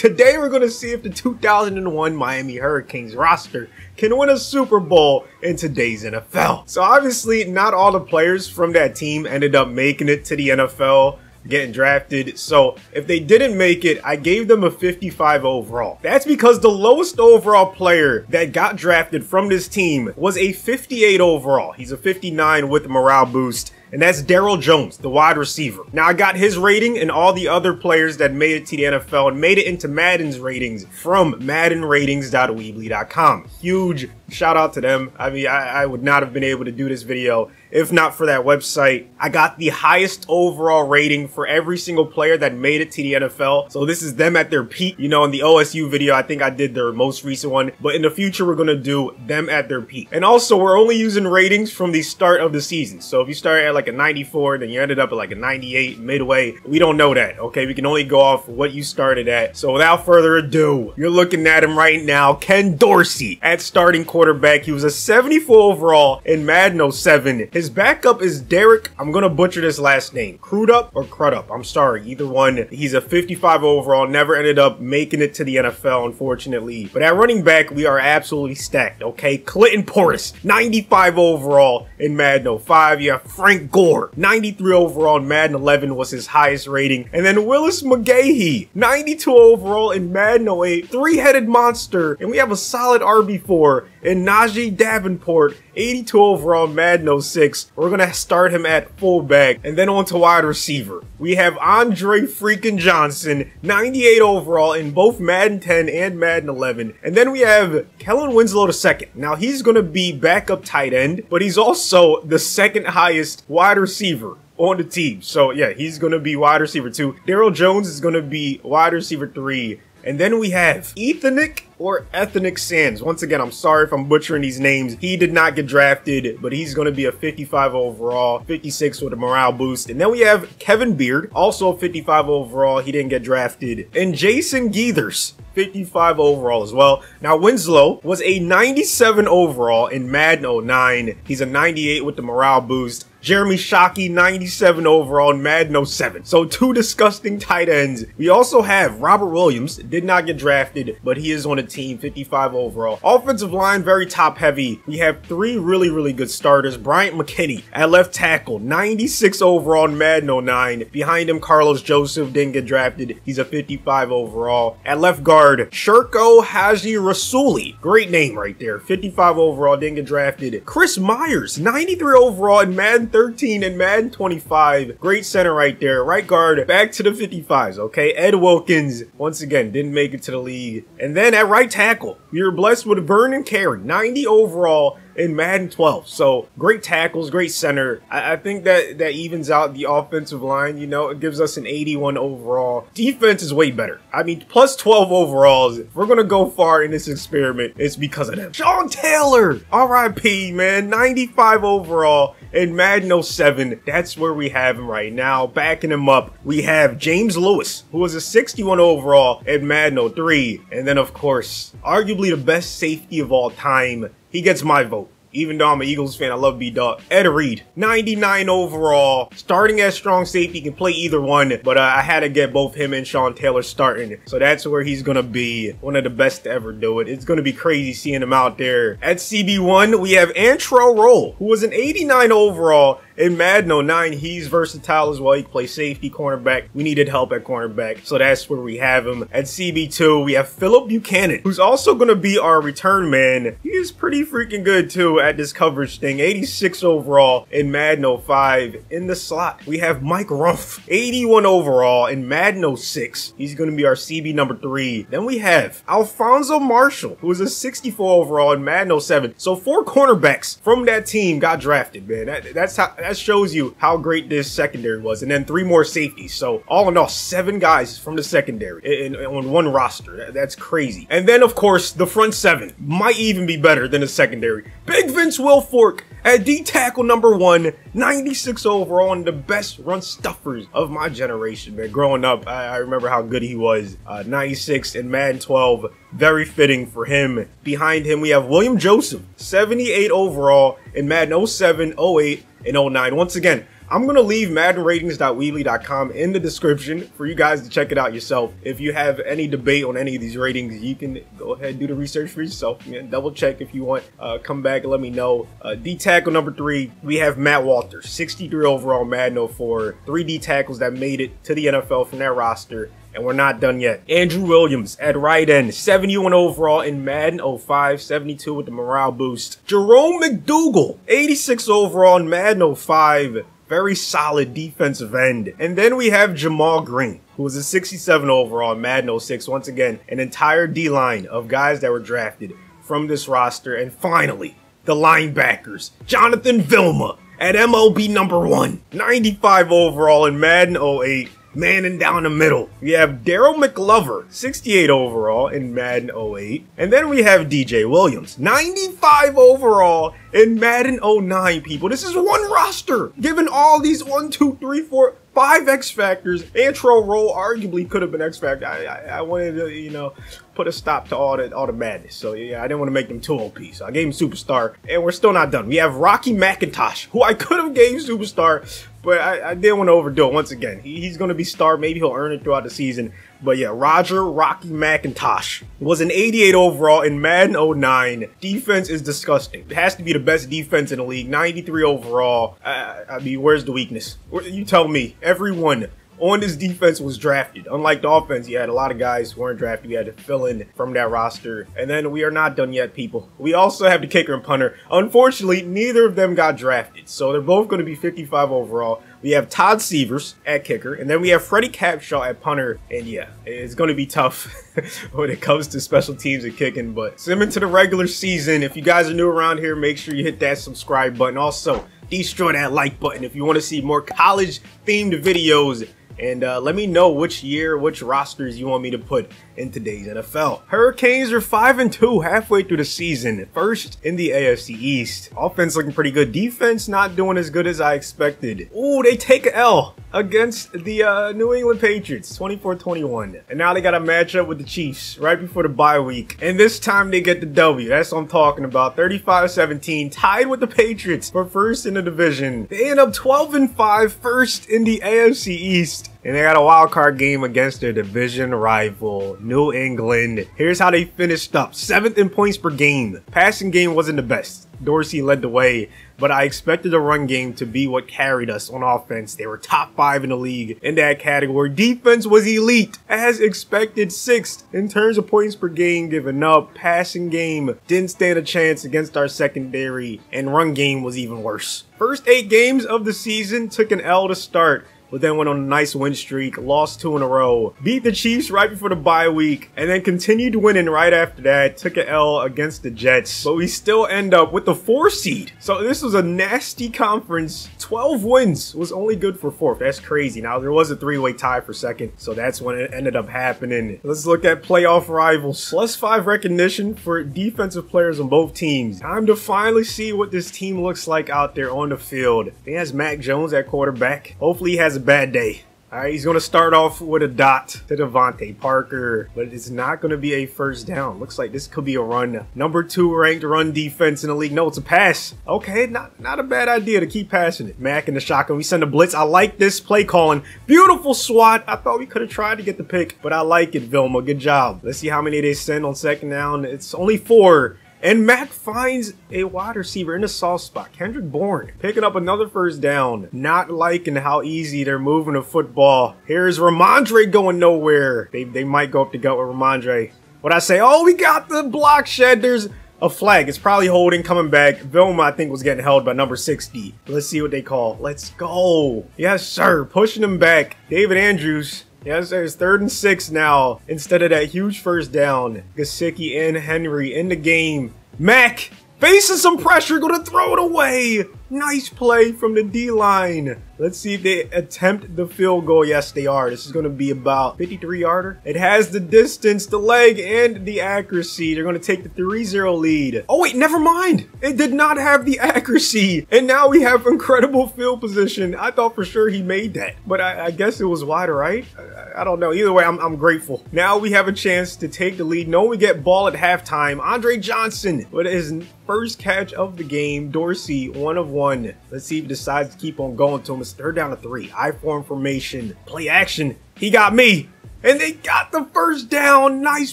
Today we're going to see if the 2001 Miami Hurricanes roster can win a Super Bowl in today's NFL. So obviously not all the players from that team ended up making it to the NFL getting drafted. So if they didn't make it, I gave them a 55 overall. That's because the lowest overall player that got drafted from this team was a 58 overall. He's a 59 with morale boost and that's Daryl Jones, the wide receiver. Now, I got his rating and all the other players that made it to the NFL and made it into Madden's ratings from maddenratings.weebly.com. Huge shout out to them. I mean, I, I, would not have been able to do this video if not for that website. I got the highest overall rating for every single player that made it to the NFL. So this is them at their peak. You know, in the OSU video, I think I did their most recent one, but in the future, we're going to do them at their peak. And also, we're only using ratings from the start of the season. So if you start at like a 94, then you ended up at like a 98 midway, we don't know that. Okay. We can only go off what you started at. So without further ado, you're looking at him right now, Ken Dorsey at starting quarterback. He was a 74 overall in Madden 07. His backup is Derek. I'm to butcher this last name. Crudup or Crudup. I'm sorry. Either one. He's a 55 overall. Never ended up making it to the NFL, unfortunately. But at running back, we are absolutely stacked. Okay. Clinton Portis, 95 overall in Madden 05. You have Frank Gore, 93 overall in Madden 11 was his highest rating. And then Willis McGahee, 92 overall in Madden 08. Three-headed monster. And we have a solid RB4 in Najeh Davenport, 82 overall Madden 06. We're going to start him at fullback and then on to wide receiver. We have Andre freaking Johnson, 98 overall in both Madden 10 and Madden 11. And then we have Kellen Winslow II. Now he's going to be backup tight end, but he's also the second highest wide receiver on the team. So yeah, he's going to be wide receiver two. Daryl Jones is going to be wide receiver three. And then we have Ethnic or Ethnic Sands. Once again, I'm sorry if I'm butchering these names. He did not get drafted, but he's going to be a 55 overall, 56 with a morale boost. And then we have Kevin Beard, also 55 overall. He didn't get drafted. And Jason Geathers, 55 overall as well. Now, Winslow was a 97 overall in Madden 09. He's a 98 with the morale boost. Jeremy Shockey, 97 overall in Madden 07. So two disgusting tight ends. We also have Robert Williams, did not get drafted, but he is on a team, 55 overall. Offensive line, very top heavy. We have three really, really good starters. Bryant McKinnie at left tackle, 96 overall in Madden 09. Behind him, Carlos Joseph didn't get drafted. He's a 55 overall. At left guard, Sherko Haji Rasouli. Great name right there. 55 overall, didn't get drafted. Chris Myers, 93 overall in Madden 13 and Madden 25. Great center right there. Right guard, back to the 55s, okay? Ed Wilkins, once again, didn't make it to the league. And then at right tackle, we were blessed with Vernon Carey, 90 overall in Madden 12. So great tackles, great center. I, I, think that that evens out the offensive line. You know, it gives us an 81 overall. Defense is way better. I mean, plus 12 overalls. If we're gonna go far in this experiment, it's because of them. Sean Taylor, R.I.P. Man, 95 overall in Madden 07. That's where we have him right now. Backing him up, we have James Lewis, who was a 61 overall in Madden 03. And then, of course, arguably the best safety of all time. He gets my vote. Even though I'm an Eagles fan, I love B-Dog. Ed Reed, 99 overall. Starting as strong safety, can play either one, but uh, I had to get both him and Sean Taylor starting. So that's where he's to be one of the best to ever do it. It's to be crazy seeing him out there. At CB1, we have Antrel Rolle, who was an 89 overall in Madden 09, he's versatile as well. He can play safety, cornerback. We needed help at cornerback, so that's where we have him. At CB2, we have Phillip Buchanon, who's also going to be our return man. He is pretty freaking good too at this coverage thing. 86 overall in Madden 05. In the slot, we have Mike Rumph, 81 overall in Madden 06. He's going to be our CB number three. Then we have Alfonso Marshall, who is a 64 overall in Madden 07. So four cornerbacks from that team got drafted, man. That, that's how shows you how great this secondary was. And then three more safeties. So all in all, seven guys from the secondary in, in, on one roster. That, that's crazy. And then of course, the front seven might even be better than the secondary. Big Vince Wilfork at D tackle number one, 96 overall, and the best run stuffers of my generation, man. Growing up, I, I remember how good he was. Uh, 96 in Madden 12, very fitting for him. Behind him, we have William Joseph, 78 overall in Madden 07, 08, and 09. Once again, I'm going to leave maddenratings.weebly.com in the description for you guys to check it out yourself. If you have any debate on any of these ratings, you can go ahead and do the research for yourself. Yeah, double check if you want. Uh, come back and let me know. Uh, D tackle number three, we have Matt Walters, 63 overall Madden 04. Three D tackles that made it to the NFL from that roster and we're not done yet. Andrew Williams at right end, 71 overall in Madden 05, 72 with the morale boost. Jerome McDougle, 86 overall in Madden 05, very solid defensive end. And then we have Jamaal Green, who was a 67 overall in Madden 06. Once again, an entire D-line of guys that were drafted from this roster. And finally, the linebackers, Jonathan Vilma at MLB number one, 95 overall in Madden 08 manning down the middle. We have Darrell McClover, 68 overall in Madden 08. And then we have DJ Williams, 95 overall in Madden 09, people. This is one roster. Given all these one, two, three, four, five X Factors, Antrel Rolle arguably could have been X Factor. I, I, I, wanted to, you know, put a stop to all the all the madness. So yeah, I didn't want to make them too OP. So I gave him Superstar, and we're still not done. We have Rocky McIntosh, who I could have gave Superstar, but I, I didn't want to overdo it. Once again, he, he's going to be star. Maybe he'll earn it throughout the season. But yeah, Roger Rocky McIntosh was an 88 overall in Madden 09. Defense is disgusting. It has to be the best defense in the league. 93 overall. Uh, I mean, where's the weakness? You tell me. Everyone on this defense was drafted. Unlike the offense, you had a lot of guys who weren't drafted. You had to fill in from that roster. And then we are not done yet, people. We also have the kicker and punter. Unfortunately, neither of them got drafted. So they're both going to be 55 overall. We have Todd Sievers at kicker, and then we have Freddie Capshaw at punter. And yeah, it's going to be tough when it comes to special teams and kicking. But similar to the regular season, if you guys are new around here, make sure you hit that subscribe button. Also, destroy that like button if you want to see more college themed videos and uh, let me know which year, which rosters you want me to put in today's NFL. Hurricanes are 5 and 2 halfway through the season, first in the AFC East. Offense looking pretty good. Defense not doing as good as I expected. Ooh, they take a L against the uh, New England Patriots, 24-21. And now they got a matchup with the Chiefs right before the bye week. And this time they get the W. That's what I'm talking about. 35-17, tied with the Patriots for first in the division. They end up 12 and 5, first in the AFC East. And they got a wild card game against their division rival, New England. Here's how they finished up. Seventh in points per game. Passing game wasn't the best. Dorsey led the way, but I expected the run game to be what carried us on offense. They were top five in the league in that category. Defense was elite, as expected, sixth in terms of points per game given up. Passing game didn't stand a chance against our secondary, and run game was even worse. First eight games of the season took an L to start but then went on a nice win streak, lost two in a row, beat the Chiefs right before the bye week, and then continued winning right after that, took an L against the Jets, but we still end up with the four seed. So this was a nasty conference. 12 wins was only good for fourth. That's crazy. Now there was a three-way tie for second, so that's when it ended up happening. Let's look at playoff rivals. Plus five recognition for defensive players on both teams. Time to finally see what this team looks like out there on the field. He has Mac Jones at quarterback. Hopefully he has a bad day. All right, he's going to start off with a dot to DeVante Parker, but it's not going to be a first down. Looks like this could be a run. Number two ranked run defense in the league. No, it's a pass. Okay, not, not a bad idea to keep passing it. Mac in the shotgun. We send a blitz. I like this play calling. Beautiful swat. I thought we could have tried to get the pick, but I like it, Vilma. Good job. Let's see how many they send on second down. It's only four. And Mac finds a wide receiver in the soft spot. Kendrick Bourne picking up another first down. Not liking how easy they're moving the football. Here's Rhamondre going nowhere. They, they might go up the gut with Rhamondre. What I say, oh, we got the block shed. There's a flag. It's probably holding, coming back. Vilma, I think, was getting held by number 60. Let's see what they call. Let's go. Yes, sir. Pushing him back. David Andrews Yes, there's third and six now. Instead of that huge first down, Gesicki and Henry in the game. Mac facing some pressure, gonna throw it away. Nice play from the D-line. Let's see if they attempt the field goal. Yes, they are. This is going to be about 53 yarder. It has the distance, the leg, and the accuracy. They're going to take the 3-0 lead. Oh, wait, never mind. It did not have the accuracy. And now we have incredible field position. I thought for sure he made that, but I, I guess it was wider, right? I, I, don't know. Either way, I'm, I'm grateful. Now we have a chance to take the lead. No, we get ball at halftime. Andre Johnson with his first catch of the game. Dorsey, one of one. Let's see if he decides to keep on going to him was third down to three. I form formation. Play action. He got me. And they got the first down. Nice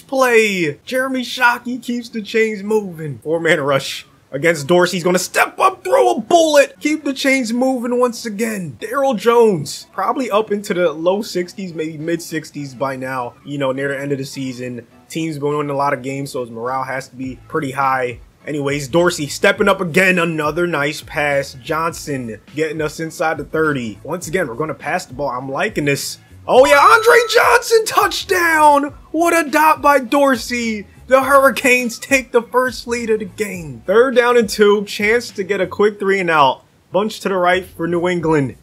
play. Jeremy Shockey keeps the chains moving. Four man rush against Dorsey. He's going to step up, throw a bullet, keep the chains moving once again. Daryl Jones, probably up into the low 60s, maybe mid 60s by now, you know, near the end of the season. Team's been winning a lot of games, so his morale has to be pretty high. Anyways, Dorsey stepping up again. Another nice pass. Johnson getting us inside the 30. Once again, we're going to pass the ball. I'm liking this. Oh yeah, Andre Johnson touchdown! What a dot by Dorsey. The Hurricanes take the first lead of the game. Third down and two. Chance to get a quick three and out. Bunch to the right for New England.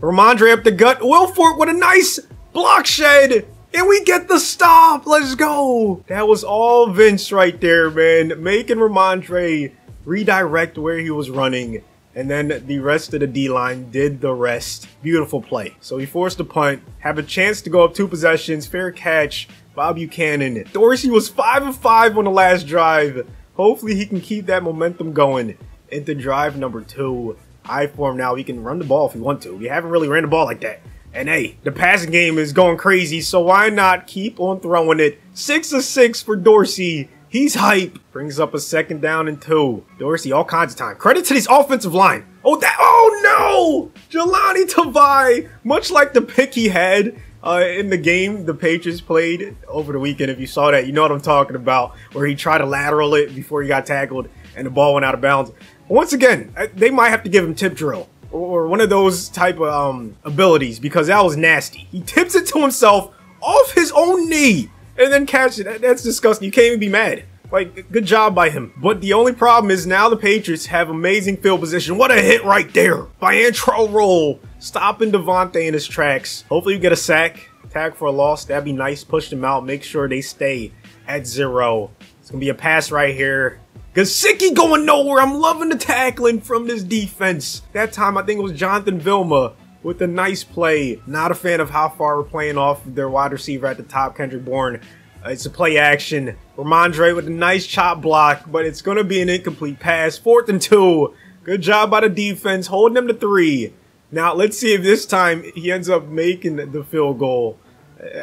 Rhamondre up the gut. Wilfork with a nice block shed. And we get the stop! Let's go! That was all Vince right there, man. Making Rhamondre redirect where he was running. And then the rest of the D-line did the rest. Beautiful play. So he forced a punt, have a chance to go up two possessions, fair catch, Bob Buchanon. Dorsey was 5 of 5 on the last drive. Hopefully he can keep that momentum going into drive number two. I form now. We can run the ball if we want to. We haven't really ran the ball like that. And hey, the passing game is going crazy, so why not keep on throwing it? Six of six for Dorsey. He's hype. Brings up a second down and two. Dorsey, all kinds of time. Credit to this offensive line. Oh, that, oh no! Jahlani Tavai, much like the pick he had uh, in the game the Patriots played over the weekend. If you saw that, you know what I'm talking about, where he tried to lateral it before he got tackled and the ball went out of bounds. Once again, uh, they might have to give him tip drill or one of those type of um, abilities because that was nasty. He tips it to himself off his own knee and then catch it. That's disgusting. You can't even be mad. Like, good job by him. But the only problem is now the Patriots have amazing field position. What a hit right there by Antrel Rolle. Stopping DeVante in his tracks. Hopefully you get a sack. Tag for a loss. That'd be nice. Push them out. Make sure they stay at zero. It's going to be a pass right here. Gesicki going nowhere. I'm loving the tackling from this defense. That time, I think it was Jonathan Vilma with a nice play. Not a fan of how far we're playing off their wide receiver at the top, Kendrick Bourne. Uh, it's a play action. Rhamondre with a nice chop block, but it's going to be an incomplete pass. Fourth and two. Good job by the defense, holding them to three. Now, let's see if this time he ends up making the field goal.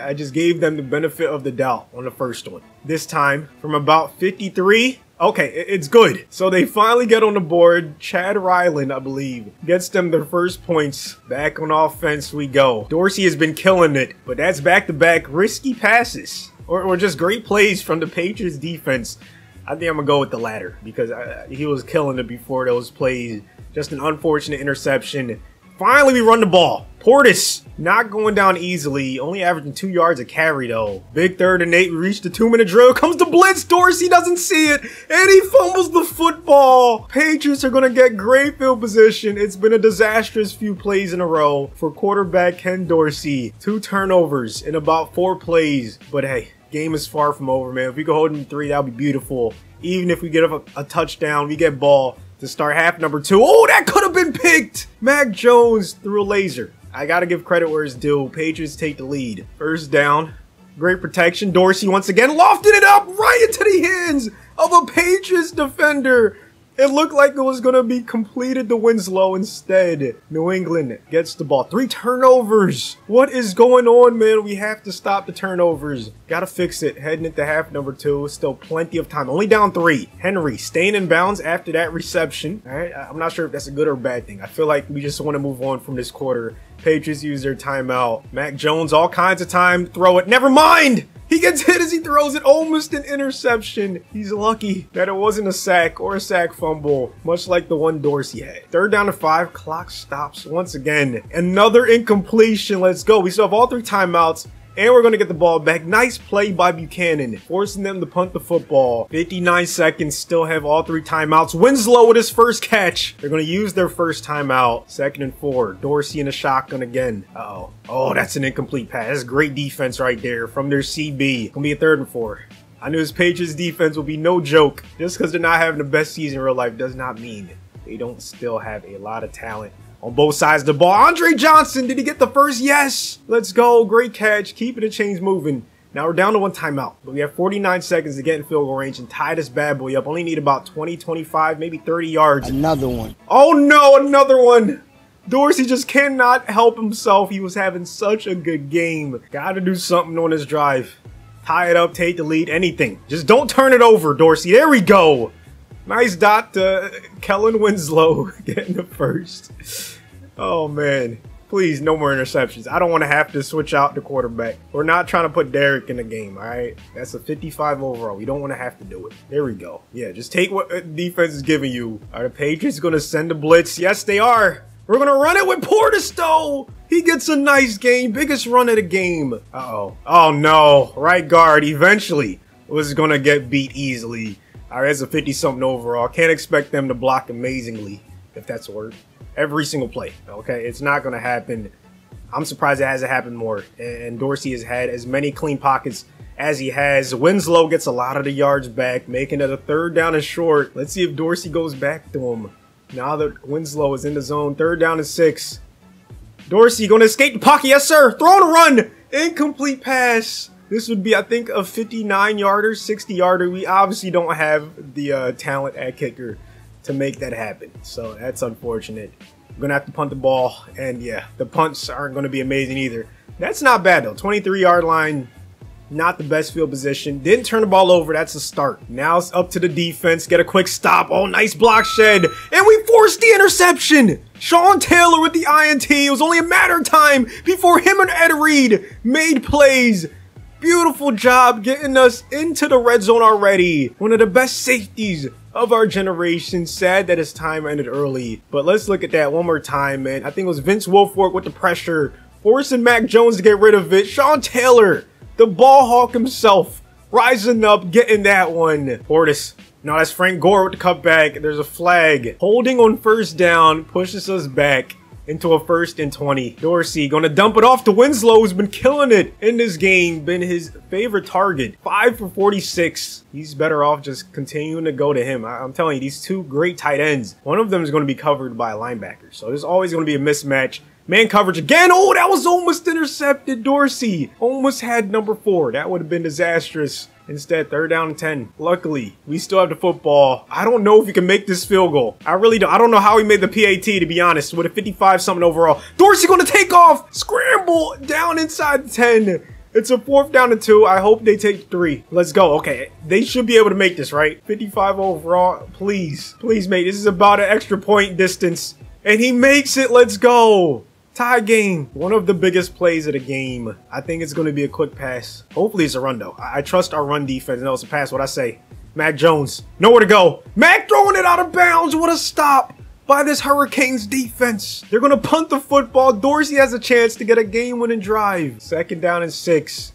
I just gave them the benefit of the doubt on the first one. This time, from about 53, Okay, it's good. So they finally get on the board. Chad Ryland, I believe, gets them their first points. Back on offense we go. Dorsey has been killing it, but that's back-to-back -back risky passes. Or, or just great plays from the Patriots defense. I think I'm going to go with the latter because I, he was killing it before those plays. Just an unfortunate interception Finally, we run the ball. Portis not going down easily, only averaging two yards a carry though. Big third and eight, we reach the two minute drill. Comes the blitz, Dorsey doesn't see it, and he fumbles the football. Patriots are gonna get great field position. It's been a disastrous few plays in a row for quarterback Ken Dorsey. Two turnovers in about four plays, but hey, game is far from over, man. If we go hold three, that would be beautiful. Even if we get a, a touchdown, we get ball to start half number two. Oh, that could have been picked! Mac Jones threw a laser. I gotta give credit where it's due. Patriots take the lead. First down. Great protection. Dorsey once again lofted it up right into the hands of a Patriots defender. It looked like it was going to be completed to Winslow instead. New England gets the ball. Three turnovers. What is going on, man? We have to stop the turnovers. Gotta fix it. Heading into half number two. Still plenty of time. Only down three. Henry staying in bounds after that reception. All right. I'm not sure if that's a good or bad thing. I feel like we just want to move on from this quarter. Patriots use their timeout. Mac Jones, all kinds of time. Throw it. Never mind. He gets hit as he throws it, almost an interception. He's lucky that it wasn't a sack or a sack fumble, much like the one Dorsey had. Third down to five, clock stops once again. Another incompletion, let's go. We still have all three timeouts. And we're going to get the ball back. Nice play by Buchanon, forcing them to punt the football. 59 seconds, still have all three timeouts. Winslow with his first catch. They're going to use their first timeout. Second and four. Dorsey in a shotgun again. Uh oh Oh, that's an incomplete pass. That's great defense right there from their CB. Gonna be a third and four. I knew his Patriots defense will be no joke. Just because they're not having the best season in real life does not mean they don't still have a lot of talent on both sides of the ball. Andre Johnson, did he get the first? Yes. Let's go. Great catch. Keeping the chains moving. Now we're down to one timeout, but we have 49 seconds to get in field goal range and tie this bad boy up. Only need about 20, 25, maybe 30 yards. Another one. Oh no, another one. Dorsey just cannot help himself. He was having such a good game. Gotta do something on his drive. Tie it up, take the lead, anything. Just don't turn it over, Dorsey. There we go. Nice dot to Kellen Winslow getting the first. Oh, man. Please, no more interceptions. I don't want to have to switch out the quarterback. We're not trying to put Derek in the game, all right? That's a 55 overall. We don't want to have to do it. There we go. Yeah, just take what defense is giving you. Are the Patriots going to send a blitz? Yes, they are. We're going to run it with Portis, though. He gets a nice game. Biggest run of the game. Uh-oh. Oh, no. Right guard eventually was going to get beat easily. That's a 50-something overall. Can't expect them to block amazingly, if that's a word every single play. Okay, it's not going to happen. I'm surprised it hasn't happened more. And Dorsey has had as many clean pockets as he has. Winslow gets a lot of the yards back, making it a third down and short. Let's see if Dorsey goes back to him. Now that Winslow is in the zone, third down and six. Dorsey going to escape the pocket. Yes, sir. Throw and run. Incomplete pass. This would be, I think, a 59 yarder, 60 yarder. We obviously don't have the uh, talent at kicker to make that happen. So that's unfortunate. I'm going to have to punt the ball. And yeah, the punts aren't going to be amazing either. That's not bad though. 23 yard line, not the best field position. Didn't turn the ball over. That's a start. Now it's up to the defense. Get a quick stop. Oh, nice block shed. And we forced the interception. Sean Taylor with the INT. It was only a matter of time before him and Ed Reed made plays. Beautiful job getting us into the red zone already. One of the best safeties of our generation. Sad that his time ended early. But let's look at that one more time, man. I think it was Vince Wilfork with the pressure, forcing Mac Jones to get rid of it. Sean Taylor, the ball hawk himself, rising up, getting that one. Portis. No, that's Frank Gore with the cutback. There's a flag. Holding on first down pushes us back into a first and 20. Dorsey gonna dump it off to Winslow, who's been killing it in this game, been his favorite target. 5 for 46. He's better off just continuing to go to him. I am telling you, these two great tight ends, one of them is to be covered by a linebacker. So there's always to be a mismatch. Man coverage again. Oh, that was almost intercepted. Dorsey almost had number four. That would have been disastrous. Instead, third down and 10. Luckily, we still have the football. I don't know if he can make this field goal. I really don't. I don't know how he made the PAT, to be honest, with a 55 something overall. Dorsey going to take off. Scramble down inside the 10. It's a fourth down and two. I hope they take three. Let's go. Okay, they should be able to make this, right? 55 overall. Please, please, mate. This is about an extra point distance. And he makes it. Let's go. Tie game. One of the biggest plays of the game. I think it's going to be a quick pass. Hopefully it's a run, though. I, I trust our run defense. No, it's a pass. What I say. Mac Jones. Nowhere to go. Mac throwing it out of bounds. What a stop by this Hurricanes defense. They're going to punt the football. Dorsey has a chance to get a game-winning drive. Second down and six.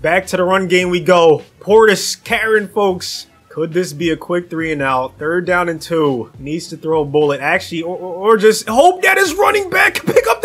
Back to the run game we go. Portis, Karen, folks. Could this be a quick three and out? Third down and two. Needs to throw a bullet. Actually, or, or, or just hope that his running back can pick up.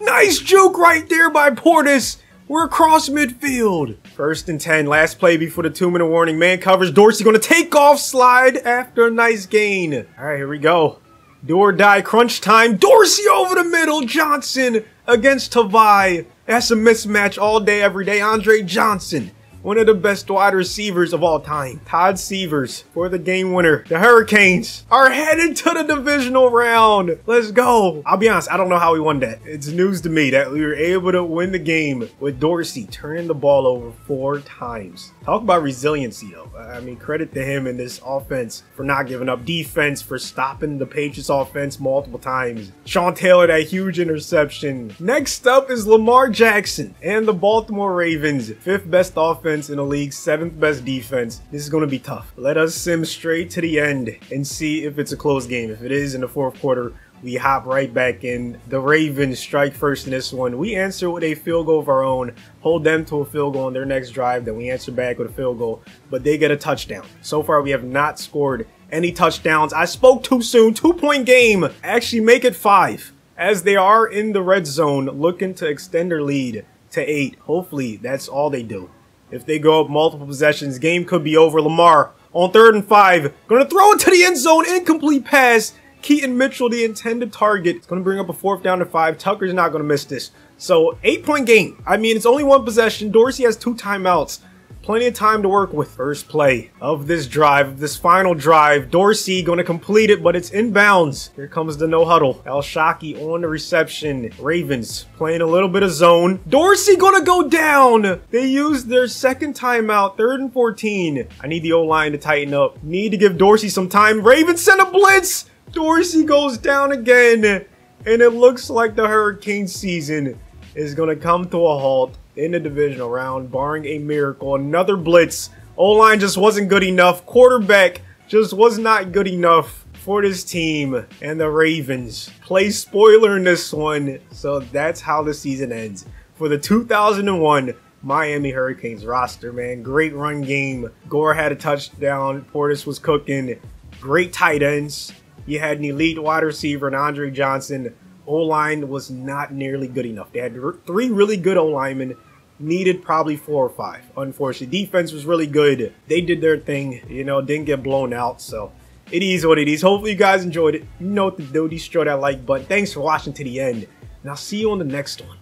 Nice juke right there by Portis. We're across midfield. First and 10. Last play before the two minute warning. Man covers. Dorsey to take off slide after a nice gain. All right, here we go. Do or die crunch time. Dorsey over the middle. Johnson against Tavai. That's a mismatch all day, every day. Andre Johnson one of the best wide receivers of all time. Todd Sievers for the game winner. The Hurricanes are headed to the divisional round. Let's go. I'll be honest, I don't know how we won that. It's news to me that we were able to win the game with Dorsey turning the ball over four times. Talk about resiliency though. I mean, credit to him in this offense for not giving up defense, for stopping the Patriots offense multiple times. Sean Taylor, that huge interception. Next up is Lamar Jackson and the Baltimore Ravens, fifth best offense offense in the league, seventh best defense. This is going to be tough. Let us sim straight to the end and see if it's a close game. If it is in the fourth quarter, we hop right back in. The Ravens strike first in this one. We answer with a field goal of our own, hold them to a field goal on their next drive, then we answer back with a field goal, but they get a touchdown. So far, we have not scored any touchdowns. I spoke too soon. Two point game. Actually, make it five. As they are in the red zone, looking to extend their lead to eight. Hopefully, that's all they do. If they go up multiple possessions, game could be over. Lamar on third and five. Gonna throw it to the end zone. Incomplete pass. Keaton Mitchell, the intended target. It's gonna bring up a fourth down to five. Tucker's not gonna miss this. So eight point game. I mean, it's only one possession. Dorsey has two timeouts. Plenty of time to work with. First play of this drive, this final drive. Dorsey going to complete it, but it's inbounds. Here comes the no huddle. El Shaki on the reception. Ravens playing a little bit of zone. Dorsey going to go down. They used their second timeout, third and 14. I need the O-line to tighten up. Need to give Dorsey some time. Ravens send a blitz. Dorsey goes down again. And it looks like the Hurricane season is going to come to a halt in the divisional round, barring a miracle. Another blitz. O-line just wasn't good enough. Quarterback just was not good enough for this team. And the Ravens play spoiler in this one. So that's how the season ends. For the 2001 Miami Hurricanes roster, man. Great run game. Gore had a touchdown. Portis was cooking. Great tight ends. You had an elite wide receiver and Andre Johnson. O-line was not nearly good enough. They had three really good O-linemen, needed probably four or five. Unfortunately, defense was really good. They did their thing, you know, didn't get blown out. So it is what it is. Hopefully you guys enjoyed it. You know what to do. Destroy that like button. Thanks for watching to the end. And I'll see you on the next one.